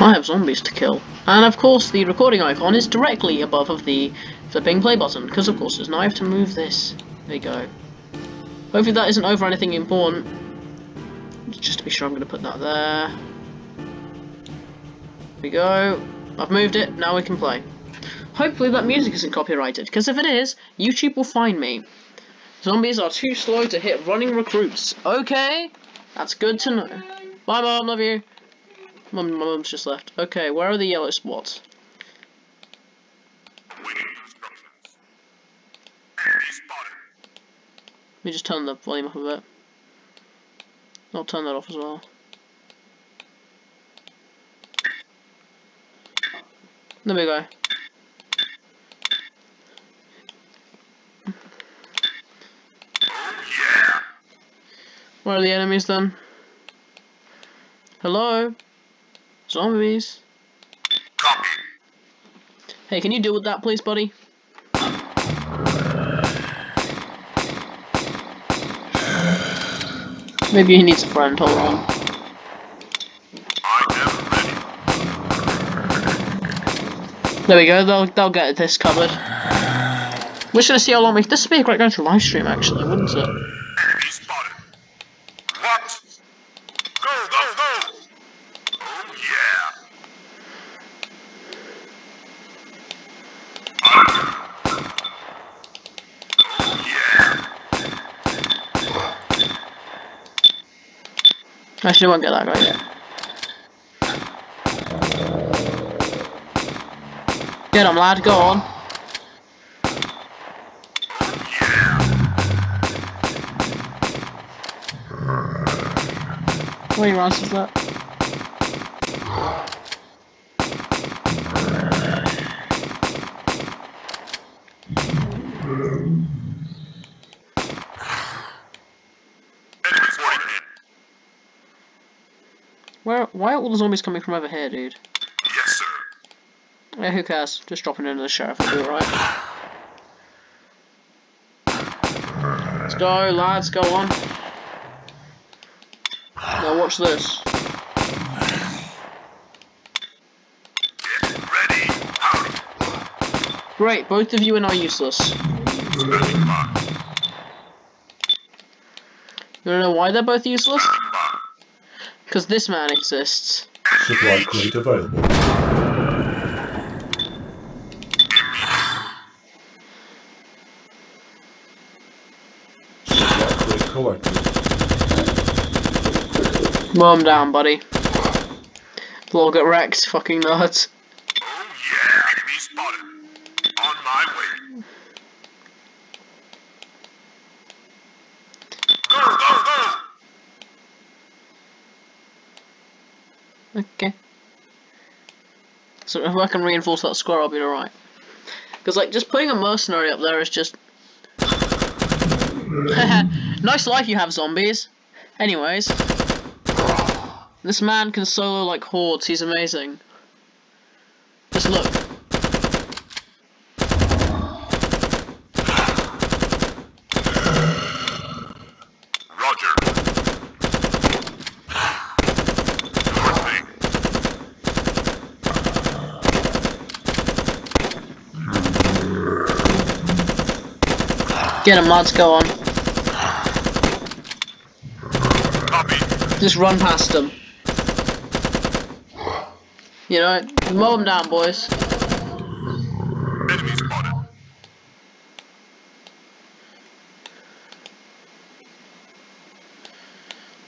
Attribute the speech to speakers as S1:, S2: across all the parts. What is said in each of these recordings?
S1: I have zombies to kill. And of course the recording icon is directly above of the flipping play button, because of course there's now I have to move this. There you go. Hopefully that isn't over anything important. Just to be sure I'm going to put that there. There we go. I've moved it, now we can play. Hopefully that music isn't copyrighted, because if it is, YouTube will find me. Zombies are too slow to hit running recruits. Okay, that's good to know. Bye mom, love you. My mum's just left. Okay, where are the yellow spots? Let me just turn the volume up a bit. I'll turn that off as well. There we go. Where are the enemies then? Hello? Zombies?
S2: Copy.
S1: Hey, can you deal with that please, buddy? Maybe he needs a friend, hold on.
S2: I am ready.
S1: There we go, they'll, they'll get this covered. We're just gonna see how long we- this would be a great going to live stream actually, wouldn't it?
S2: Enemy spotted. What? Go, go, go! Oh yeah. Oh yeah.
S1: Actually, won't get that guy. Get him, lad, go on. What are your answers that?
S2: Enemy spotted in.
S1: Where? Why are all the zombies coming from over here, dude?
S2: Yes, sir.
S1: Yeah, who cares? Just dropping into the sheriff will do it, right? Let's go, lads, go on. Now watch this.
S2: Get ready. Howdy.
S1: Great, both of you are now useless. You wanna know why they're both useless?
S2: Standing by.
S1: Because this man exists.
S3: Supply crate available. Supply crate collected.
S1: Mow him down, buddy. They'll all get wrecked, fucking nerds.
S2: Oh yeah. Enemy spotted. On my way. Go, go, go!
S1: Okay. So if I can reinforce that square, I'll be alright. Because, like, just putting a mercenary up there is just... nice life you have, zombies. Anyways. This man can solo like hordes, he's amazing. Just look.
S2: Roger. Sure thing.
S1: Get him, lads, go on.
S2: Copy.
S1: Just run past him. You know, mow him down, boys.
S2: Enemy spotted.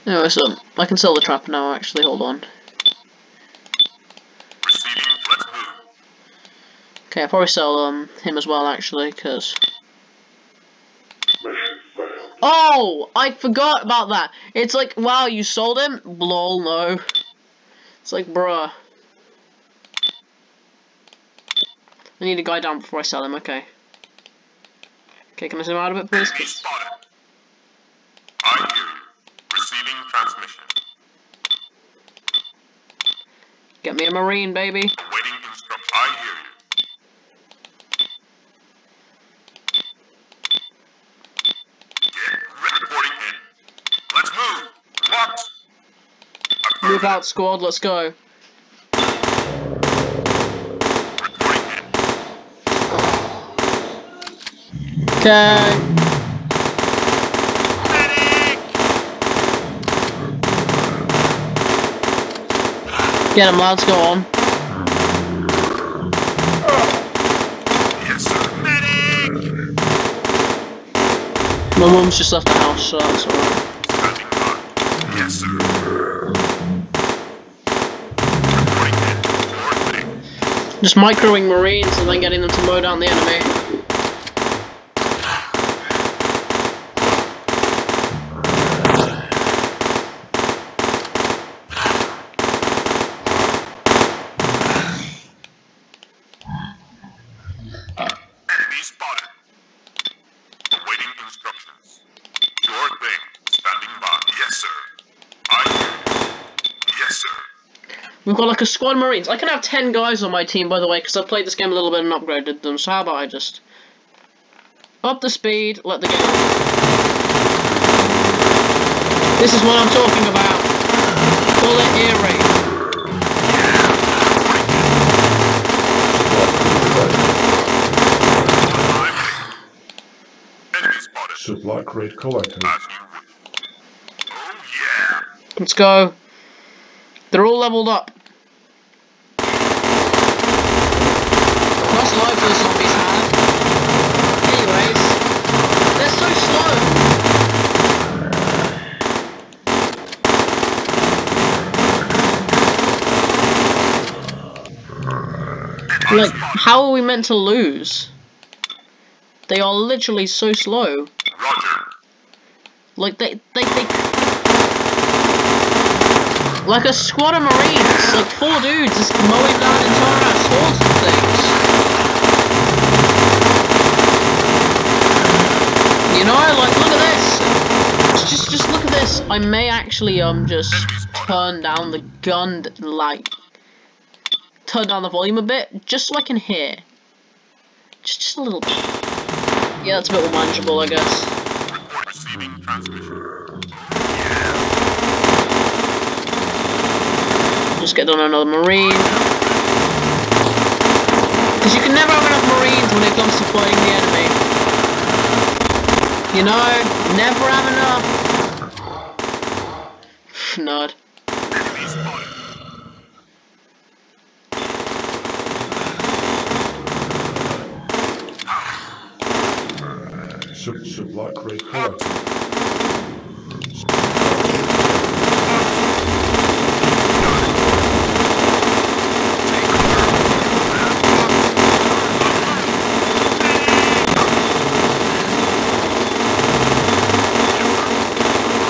S1: Anyway, so, I can sell the trap now, actually, hold on.
S2: Receiving. Let's move.
S1: Okay, I'll probably sell um, him as well, actually, because... Oh! I forgot about that! It's like, wow, you sold him? Lol, no. It's like, bruh. I need a guy down before I sell him, okay. Okay, can I zoom out a bit, please?
S2: I hear. Receiving transmission.
S1: Get me a marine, baby.
S2: Awaiting instructions. I hear you.
S1: Without squad. Let's go. Okay. Get him, lads. Go on.
S2: Yes,
S1: My mum's just left the house, so that's alright. Just microing marines and then getting them to mow down the enemy.
S2: Enemy spotted. Awaiting instructions. Sure thing. Standing by. Yes, sir. I hear you. Yes, sir.
S1: We've got like a squad of marines. I can have 10 guys on my team, by the way, because I've played this game a little bit and upgraded them. So how about I just up the speed, let the game. This is what I'm talking about. Call it ear raid.
S2: I'm ready. Enemy.
S3: Supply crate collected.
S2: As you wish. Oh, yeah.
S1: Let's go. They're all leveled up. Nice life those zombies have. Anyways, they're so slow. Like, how are we meant to lose? They are literally so slow. Like they, they, they, like a squad of marines, like four dudes just mowing down entire swords and things. You know, like look at this. Just, just, look at this. I may actually um just turn down the gun, like turn down the volume a bit, just so I can hear. Just, just a little bit. Yeah, that's a bit more manageable, I guess. Just get on another marine. Because you can never have enough marines when it comes to fighting the. You know, never have enough.
S3: Supply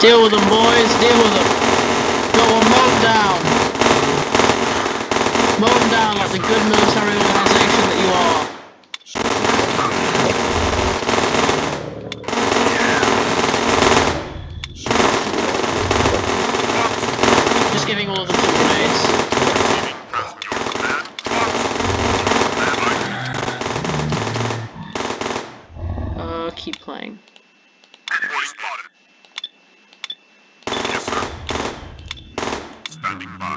S1: Deal with them, boys. Deal with them. Go on, mow them down. Mow them down like the good military organization that you are. Just giving all of them some grenades.
S2: Receiving trans- your command. Command.
S1: Uh, keep playing.
S2: Reporting spotted. Yes, sir. Standing by.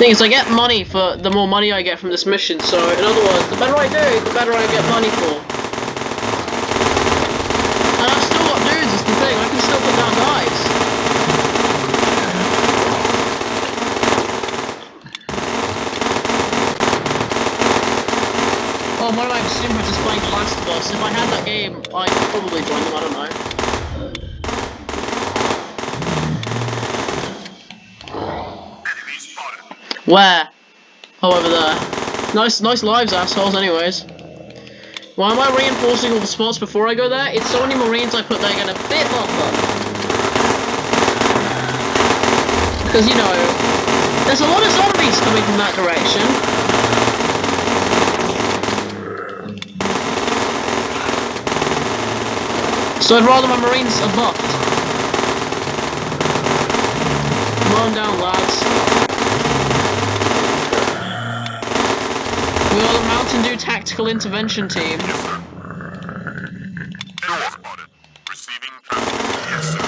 S1: Thing is, I get money for the more money I get from this mission, so in other words, the better I do, the better I get money for. And I've still got dudes, is the thing, I can still put down guys. Oh, one of my stream friends is playing The Last of Us. If I had that game, I'd probably join them, I don't know.
S2: Enemy spotted.
S1: Where? Oh, over there. Nice, nice lives, assholes. Anyways, why am I reinforcing all the spots before I go there? It's so many marines I put there get a bit buffer. Because you know, there's a lot of zombies coming from that direction. So I'd rather my marines are buffed. Come on down, lads. We are the Mountain Dew Tactical Intervention Team.
S2: Yes, sir. Door spotted. Receiving transmission. Yes, sir.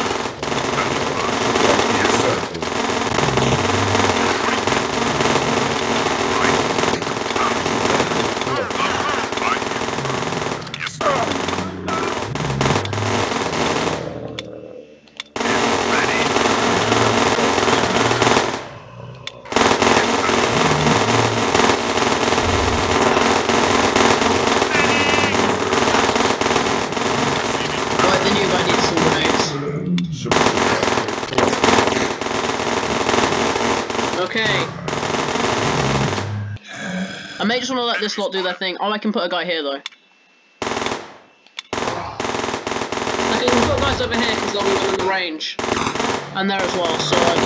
S2: Standing by. Yes, sir. Right. Yes, sir.
S1: Okay. I may just want to let this lot do their thing. Oh, I can put a guy here though. I can put guys over here because they'll be within the range. And there as well, so like...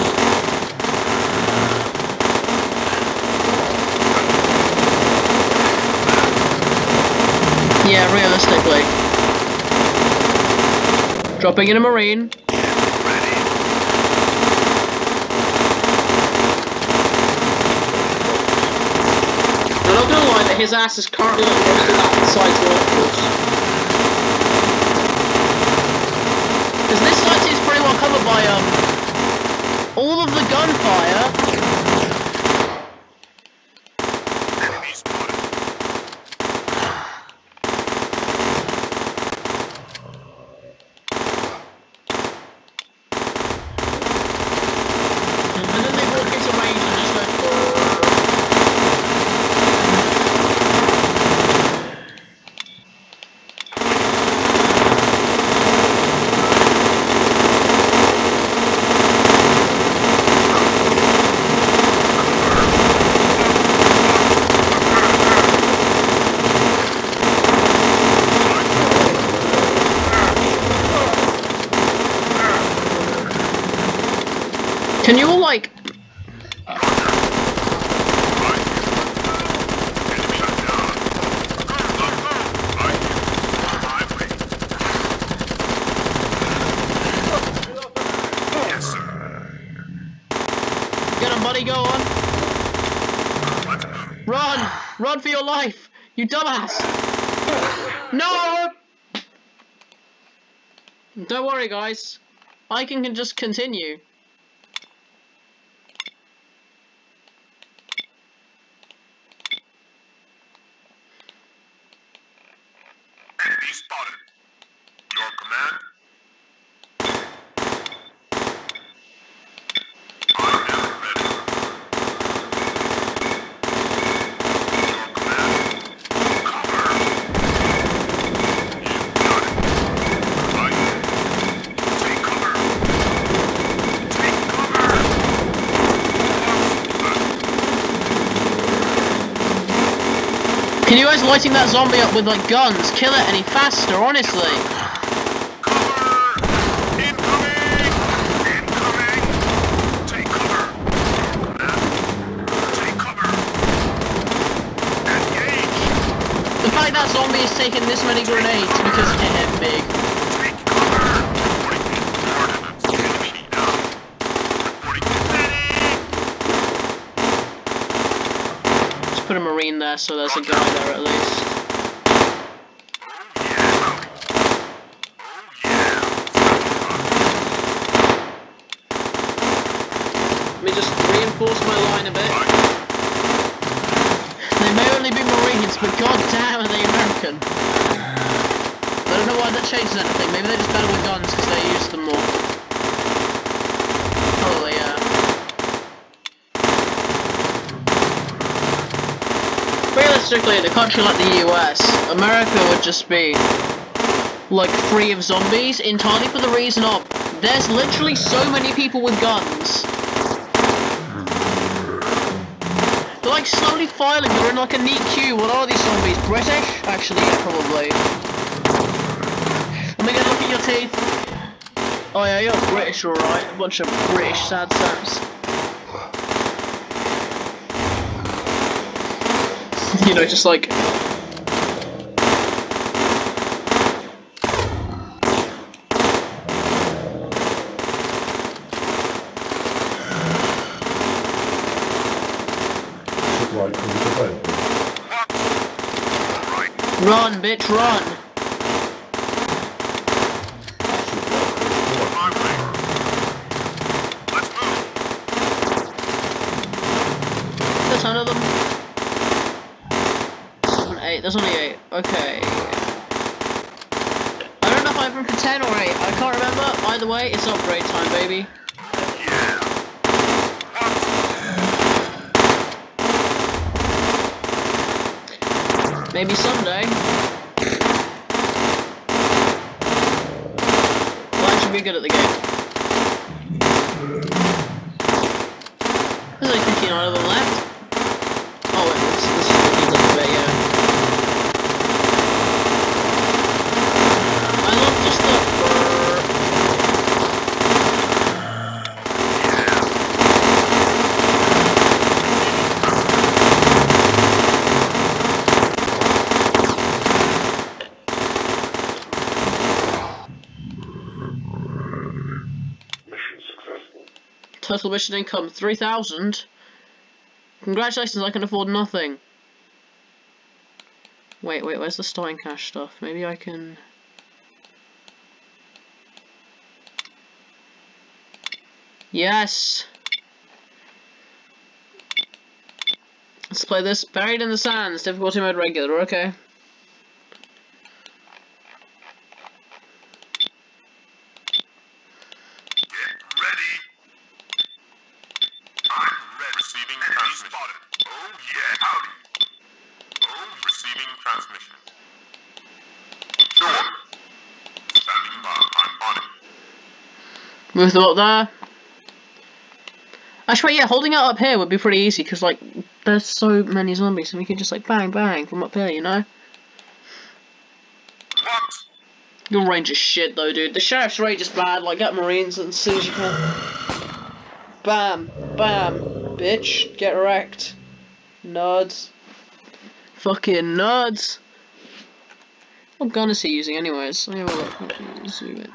S1: Yeah, realistically. Dropping in a marine.
S2: Ready.
S1: I'm not gonna lie that his ass is currently roasted outside workforce. Because this site is pretty well covered by um all of the gunfire.
S2: Enemy spotted.
S1: And then they walk into range and just go Can you all like
S2: Yes, sir.
S1: Get him buddy, go on. Run! Run for your life! You dumbass! No! Don't worry, guys. I can just continue.
S2: Enemy spotted. Your command? I am ready. Your command? Cover. You got it. Right. Take cover. Take cover.
S1: Can you guys lighting that zombie up with like guns kill it any faster, honestly?
S2: Cover! Incoming! Incoming! Take cover! Your command. Take cover! Engage!
S1: The fact that zombie is taking this many grenades because eh, big.
S2: Take cover! Reporting in coordinates. Enemy down. Reporting medic!
S1: There so there's a guy there at least. Let me just reinforce my line a bit. They may only be Marines, but god damn are they American. I don't know why that changes anything. Maybe they're just better with guns because they use them more. Probably, yeah. Realistically, in a country like the US, America would just be like free of zombies entirely for the reason of there's literally so many people with guns. They're like slowly filing, they're in like a neat queue. What are these zombies? British? Actually, yeah, probably. Let me get a look at your teeth. Oh yeah, you're British alright. A bunch of British sad saps. You know, just like
S3: Supply cruise available.
S2: What? All right.
S1: run, bitch, run.
S3: Supply cruise
S2: My way. Let's move.
S1: There's a ton of them. There's only eight. Okay. I don't know if I room for ten or eight. I can't remember. Either way, it's upgrade time, baby. Maybe someday. Well, I should be good at the game. There's only 59 of them left. Oh wait, this, this is the needs up a bit, yeah. I love just the brrr.
S2: Mission successful.
S1: Total mission income 3,000. Congratulations, I can afford nothing. Wait, wait, where's the starting cash stuff? Maybe I can. Yes! Let's play this. Buried in the Sands, difficulty mode regular, okay.
S2: Get ready. I'm ready. Receiving transmission. Spotted. Oh yeah, howdy. Oh, receiving transmission. Sure. Standing by. I'm on
S1: them up there. Actually, yeah, holding it up here would be pretty easy because, like, there's so many zombies and we can just, like, bang, bang from up here, you know? Your range is shit, though, dude. The sheriff's range is bad. Like, get marines as soon as you can. Bam, bam, bitch, get wrecked. Nuds. Fucking nuds. What gun is he using, anyways?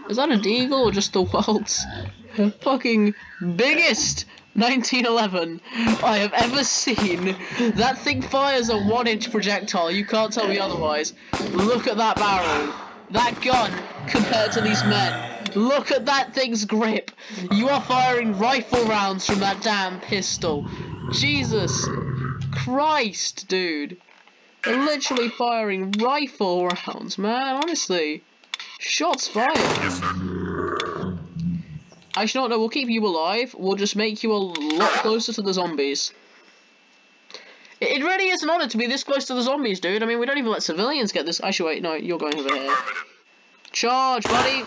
S1: Is that a deagle or just the world's fucking biggest 1911 I have ever seen? That thing fires a one-inch projectile. You can't tell me otherwise. Look at that barrel. That gun compared to these men. Look at that thing's grip. You are firing rifle rounds from that damn pistol. Jesus Christ, dude. They're literally firing rifle rounds, man, honestly. Shots fired.
S2: Sir.
S1: Actually, no, we'll keep you alive. We'll just make you a lot closer to the zombies. It, it really is an honor to be this close to the zombies, dude. I mean, we don't even let civilians get this. Actually, wait, no, you're going over here. Charge, buddy!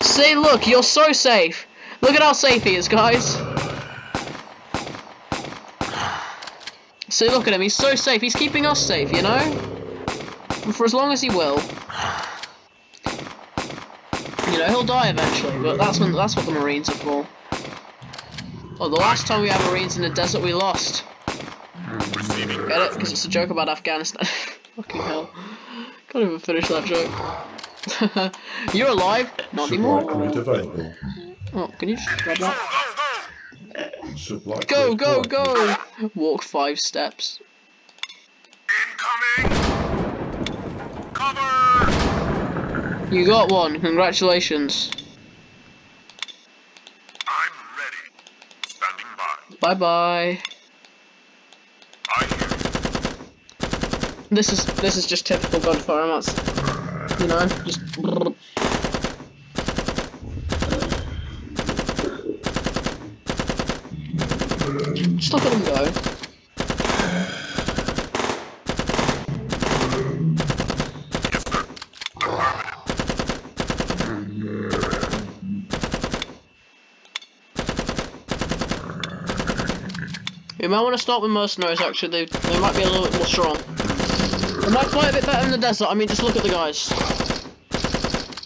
S1: See, look, you're so safe. Look at how safe he is, guys. See, look at him. He's so safe. He's keeping us safe, you know? And for as long as he will. You know, he'll die eventually, but that's when that's what the Marines are for. Oh, the last time we had Marines in the desert, we lost. Get it? Because it's a joke about Afghanistan. Fucking hell. Can't even finish that joke. You're alive? Not anymore. Oh, can you just grab that?
S2: Go, go!
S1: Go,
S3: crude
S1: go,
S3: collected.
S1: go! Walk five steps.
S2: Incoming! Cover!
S1: You got one. Congratulations.
S2: I'm ready. Standing by.
S1: Bye bye.
S2: I hear you.
S1: This is this is just typical gunfire. That's you know just. Just look at them go. We might want to start with mercenaries. Actually, they they might be a little bit more strong. They might fight a bit better in the desert. I mean, just look at the guys.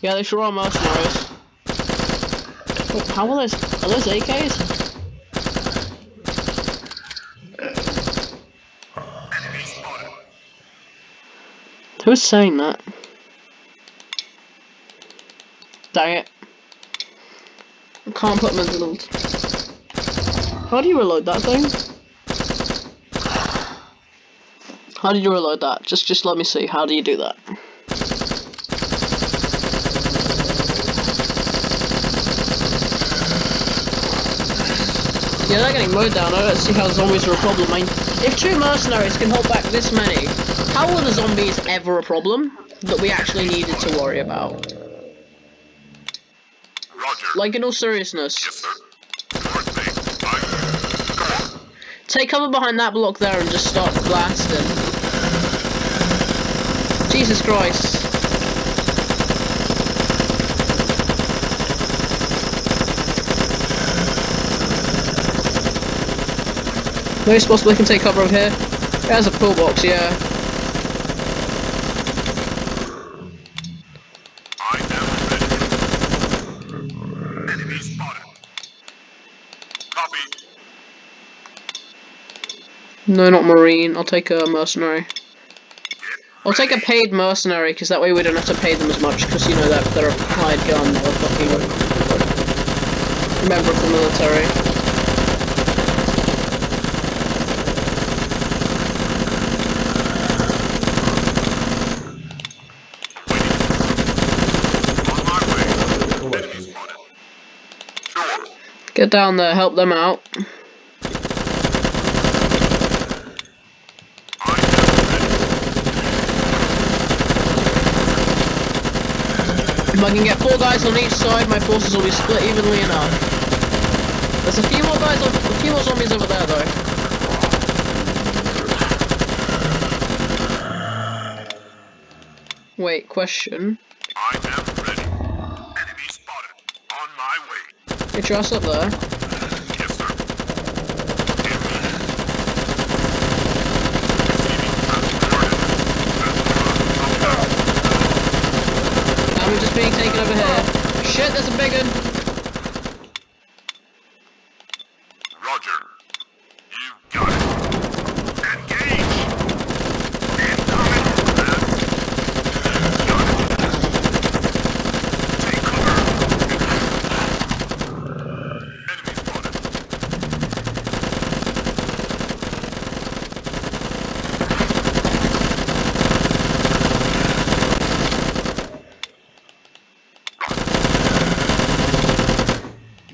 S1: Yeah, they sure are mercenaries. Oh, how are those? Are those AKs? Who's saying that? Dang it. I can't put them in the load. How do you reload that thing? How do you reload that? Just just let me see. How do you do that? Yeah, they're getting mowed down. I don't see how zombies are a problem. I mean, if two mercenaries can hold back this many, how were the zombies ever a problem that we actually needed to worry about?
S2: Roger.
S1: Like, in all seriousness,
S2: Yes, sir. Sure thing. I hear you. Go on.
S1: take cover behind that block there and just start blasting. Jesus Christ. No, it's possible can take cover over here. There's a pillbox, yeah.
S2: I am ready. Enemy spotted. Copy.
S1: No, not marine. I'll take a mercenary. I'll take a paid mercenary, because that way we don't have to pay them as much, because you know that they're a hired gun or a fucking member of the military.
S2: On my way. Enemy
S3: Collected.
S2: spotted. Sure.
S1: Get down there, help them out. If I can get four guys on each side, my forces will be split evenly enough. There's a few more guys, a few more zombies over there though. Wait, question.
S2: I am ready. Enemy spotted. On my way.
S1: Your ass up there. Damage is being taken over here. Shit, there's a big one.
S2: Roger. You got it. Engage. Incoming. Got it. Take cover. Enemy spotted.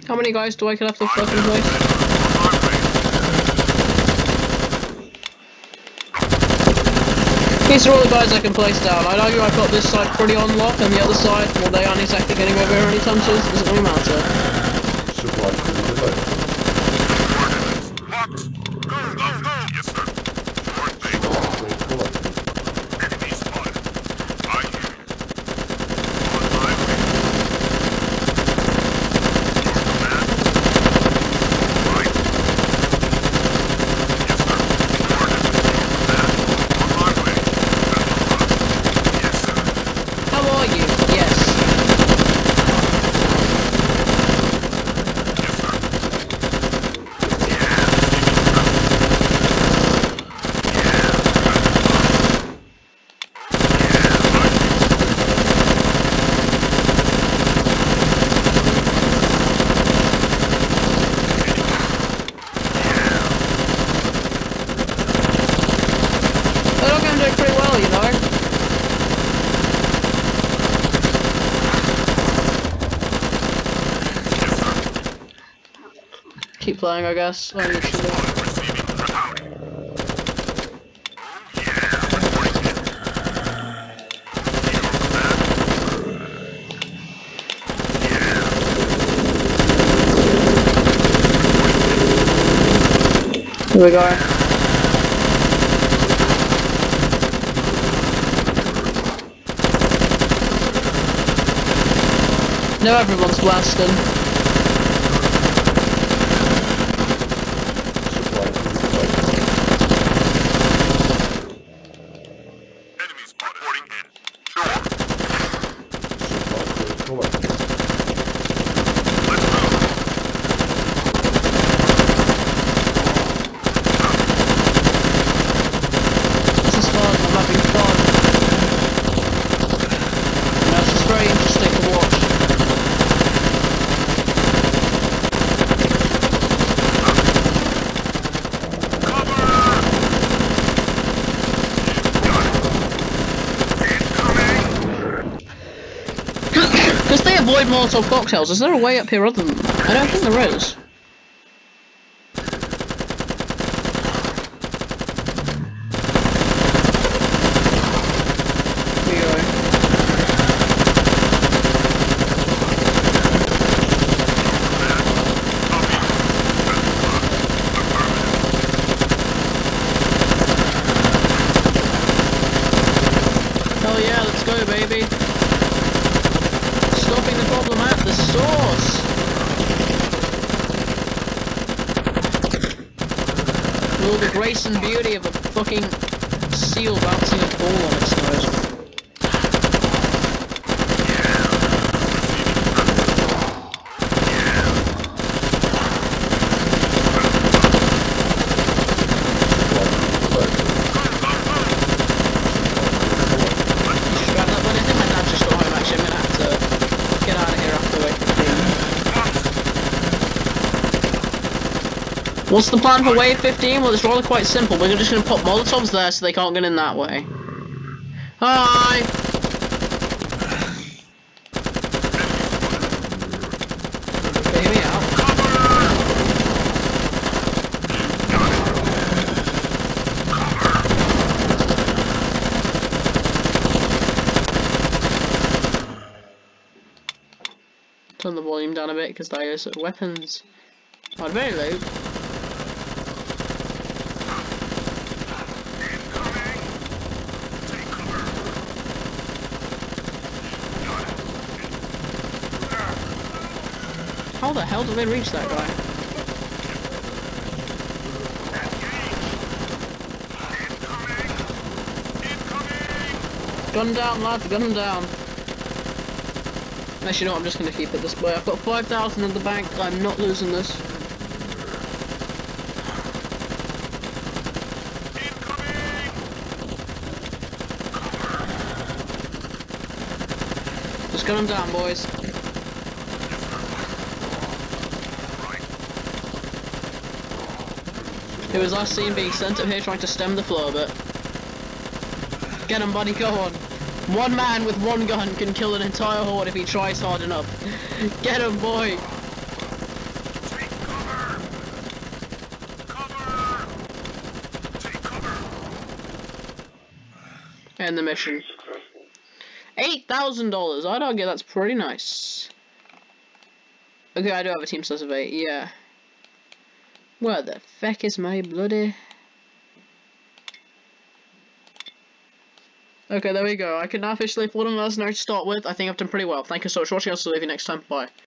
S1: How many guys do I kill after the first place? These are all the guys I can place down. I'd argue I've got this side pretty on lock, and the other side, well, they aren't exactly getting over anytime soon, so it doesn't really matter.
S3: Supply cruiser available.
S2: Coordinates. Locked. Go, go, go. Yes, sir. Sure thing.
S3: Upgrade collected.
S2: Enemy spotted. I hear you. On my way. Your command? Right. Yes, sir. Coordinates. Your command? On my way. Yes, sir.
S1: How are you? Yes.
S2: Yes, sir.
S1: They're all going to do pretty well, you know. Keep playing, I guess. Here we go. Now everyone's blasting.
S3: Supply cruiser available.
S2: Enemy spotted. Reporting in. Sure.
S3: Supply crate collected.
S2: Let's move.
S1: This is fun, I'm having fun. You know, it's just very interesting to watch.
S2: Cover! Got it. Incoming!
S1: Because they avoid Molotov cocktails, is there a way up here other than I don't think there is. Hell yeah, let's go, baby. Stopping the problem at the source. all the grace and beauty of a fucking seal bouncing a ball on its nose. Just grab that one. I think my dad just got home actually. I'm gonna have to get out of here after wave 15. What's the plan for wave 15? Well, it's rather quite simple. We're just gonna put molotovs there so they can't get in that way. Hi! Me out. Turn the volume down a bit because those weapons are very low. The hell did they reach that guy? Gun down, lads, gun down. Actually, no, I'm just gonna keep it this way. I've got 5,000 in the bank, I'm not losing this. Just gun them down, boys. He was last seen being sent up here trying to stem the flow but... Get him, buddy, go on. One man with one gun can kill an entire horde if he tries hard enough. Get him, boy!
S2: Take cover! Cover! Take cover!
S1: End the mission. $8,000! I'd argue that's pretty nice. Okay, I do have a team size of 8, yeah. Where the feck is my bloody... Okay, there we go. I can now officially afford a mercenary to start with. I think I've done pretty well. Thank you so much for watching. I'll see you next time. Bye.